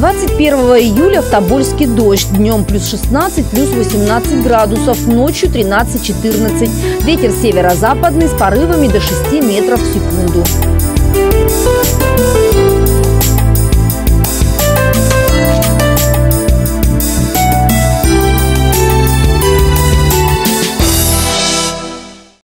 21 июля в Тобольске дождь. Днем плюс 16, плюс 18 градусов. Ночью 13-14. Ветер северо-западный с порывами до 6 метров в секунду.